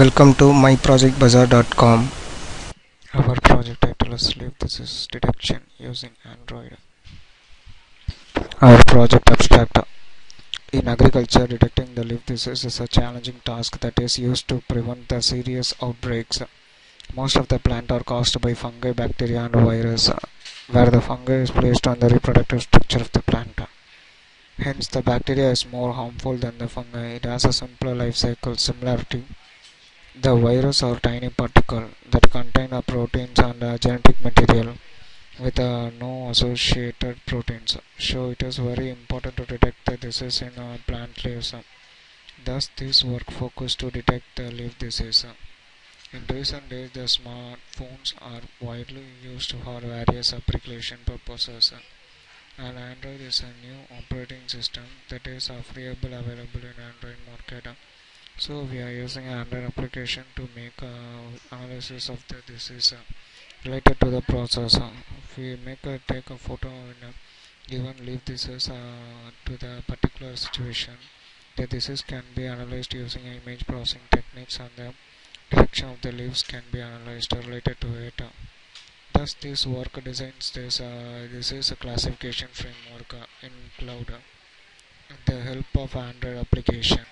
Welcome to myprojectbazaar.com. Our project title is Leaf Disease Detection using Android. Our project abstract in agriculture, detecting the leaf disease is a challenging task that is used to prevent the serious outbreaks. Most of the plant are caused by fungi, bacteria, and virus, where the fungi is placed on the reproductive structure of the plant. Hence, the bacteria is more harmful than the fungi. It has a simpler life cycle similarity. The virus are tiny particle that contain a proteins and a genetic material with uh, no associated proteins. So it is very important to detect the disease in uh, plant leaves. Thus, this work focused to detect the leaf disease. In recent days, the smartphones are widely used for various application purposes and Android is a new operating system that is freely available in Android market. So we are using Android application to make uh, analysis of the disease uh, related to the process. Uh, if we make a take a photo in a given leaf disease uh, to the particular situation, the disease can be analyzed using image processing techniques and the direction of the leaves can be analyzed related to it. Thus, this work designs this. Uh, this is a classification framework uh, in cloud uh, the help of Android application.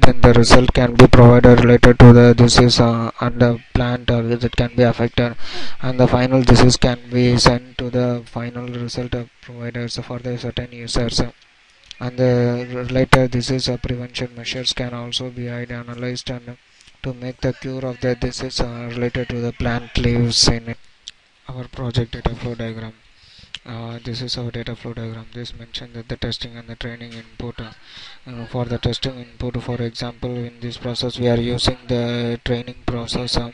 Then the result can be provided related to the disease uh, and the plant uh, that can be affected, and the final disease can be sent to the final result of providers for the certain users. And the related disease prevention measures can also be analyzed and to make the cure of the disease uh, related to the plant leaves in our project data flow diagram uh, this is our data flow diagram. This mentioned that the testing and the training input uh, uh, for the testing input for example in this process we are using the training process uh,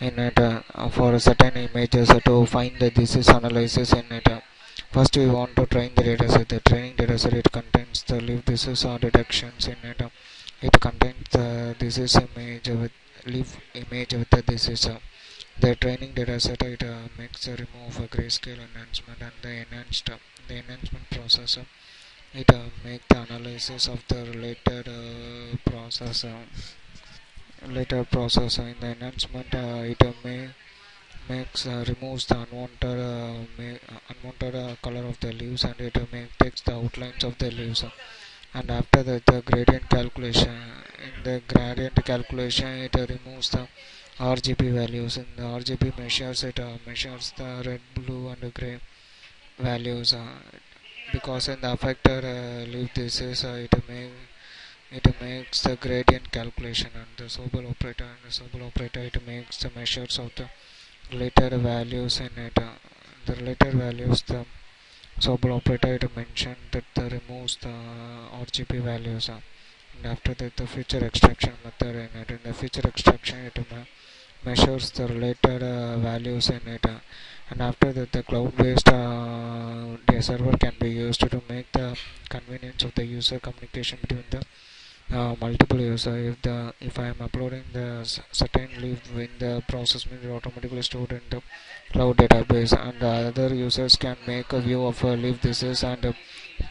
in it uh, for certain images to find the disease analysis in it. First we want to train the dataset the training dataset it contains the leaf disease or detections in it. It contains the disease image with leaf image with the disease the training data set it uh, makes a remove a grayscale enhancement and the enhanced uh, the enhancement process uh, it uh, make the analysis of the related uh, process later process. In the enhancement it may makes removes the unwanted unwanted color of the leaves and it may takes the outlines of the leaves. And after that the gradient calculation in the gradient calculation it removes the RGB values and the RGB measures it uh, measures the red blue and gray values uh, because in the affected uh, leaf disease uh, it may it makes the gradient calculation and the Sobel operator and the Sobel operator it makes the measures of the related values in it uh, the related values the Sobel operator it mentioned that the removes the RGB values uh, and after that the feature extraction method in it in the feature extraction it measures the related uh, values in it uh, and after that the cloud based uh, server can be used to make the convenience of the user communication between the uh, multiple user. If the if I am uploading the certain leaf in the process means automatically stored in the cloud database and the other users can make a view of a leaf disease and uh,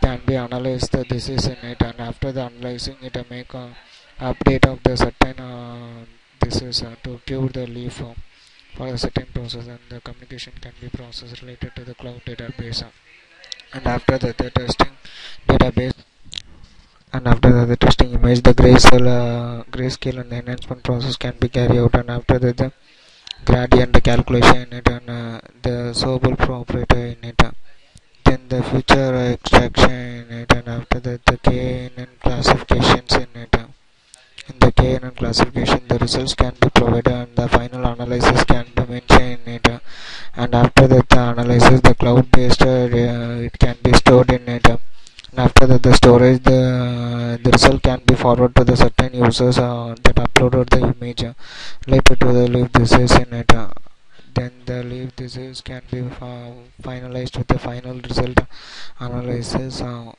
can be analyzed the disease in it and after the analyzing it uh, make a update of the certain uh, this is to cure the leaf form. For a certain process and the communication can be processed related to the cloud database. And after that the testing database and after that the testing image the grayscale uh, grayscale and the enhancement process can be carried out. And after that the gradient calculation in it and uh, the Sobel operator in it. Then the feature extraction in it and after that the KNN classifications in it in the KNN classification the results can be provided and the final analysis can be mentioned in it and after that the analysis the cloud based uh, it can be stored in it and after that the storage the the result can be forwarded to the certain users uh, that uploaded the image uh, related to the leaf disease in it then the leaf disease can be finalized with the final result analysis uh,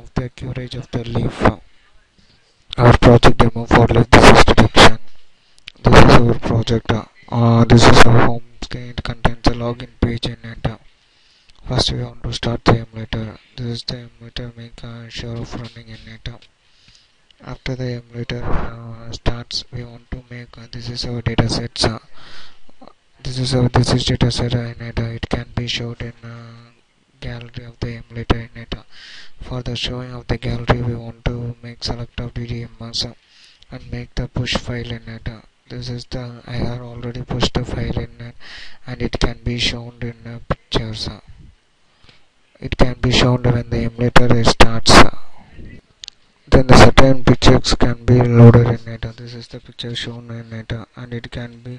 of the curage of the leaf our project demo for leaf disease detection this is our project uh, this is our home screen it contains a login page in it first we want to start the emulator. This is the emulator make uh, sure of running in it after the emulator uh, starts we want to make uh, this is our data sets uh, this is our this is data set in it uh, it can be showed in uh, gallery of the emulator in it for the showing of the gallery we want to make select of DDMS and make the push file in it this is the I have already pushed the file in it and it can be shown in pictures it can be shown when the emulator starts then the certain pictures can be loaded in it this is the picture shown in it and it can be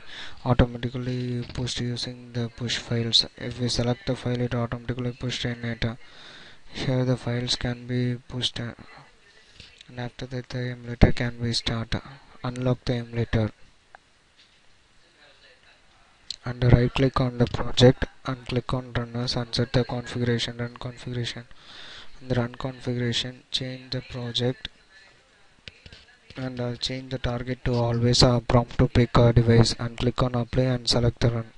automatically pushed using the push files. If we select the file it automatically pushed in it here the files can be pushed uh, and after that the emulator can be started uh, unlock the emulator. And right click on the project and click on Run As and set the configuration run configuration and run configuration change the project and uh, change the target to always uh, prompt to pick a device and click on apply and select the run.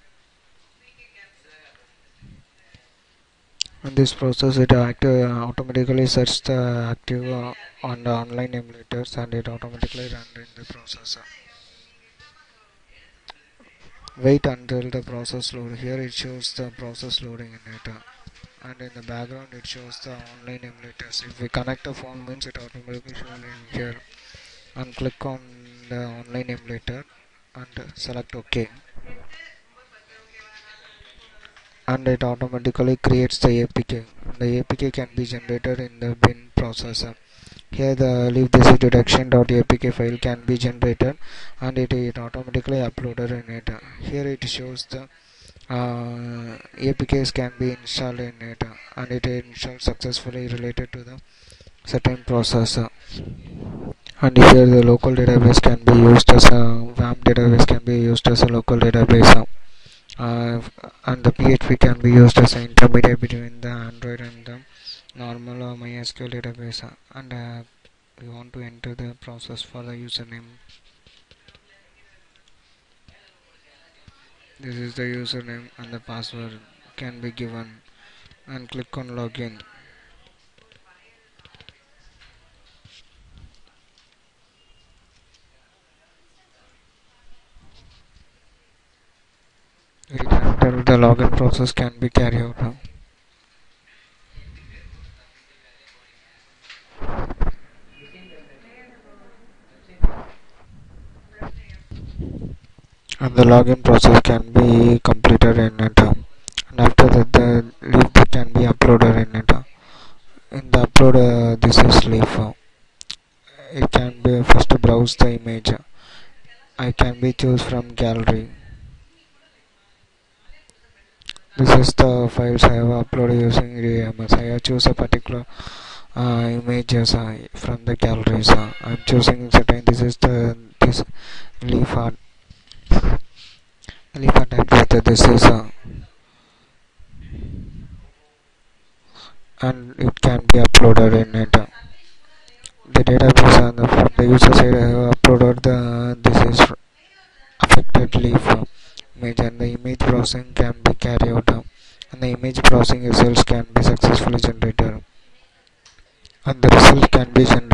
In this process it active, uh, automatically sets the active uh, on the online emulators and it automatically run in the processor. Wait until the process load here it shows the process loading in and in the background it shows the online emulators. If we connect the phone means it automatically shows in here. And click on the online emulator and select ok. And it automatically creates the APK the APK can be generated in the bin processor. Here the leaf disease detection.apk file can be generated and it, it automatically uploaded in it. Here it shows the uh, apks can be installed in it and it installed successfully related to the certain processor. And here the local database can be used as a WAMP database can be used as a local database. Uh, and the PHP can be used as an intermediate between the Android and the normal uh, MySQL database. And uh, we want to enter the process for the username this is the username and the password can be given and click on login. Until the login process can be carried out and the login process can be completed in it and after that the leaf can be uploaded in it in the upload uh, this is leaf it can be first browse the image. I can be choose from gallery. This is the files I have uploaded using DMS I choose a particular uh, images uh, from the galleries uh, I'm choosing certain this is the this leaf art elephant with this is uh, and it can be uploaded in it. The database and the, the user have uploaded the this is affected leaf image and the image processing can be carried out. And the image processing results can be successfully generated. And the result can be generated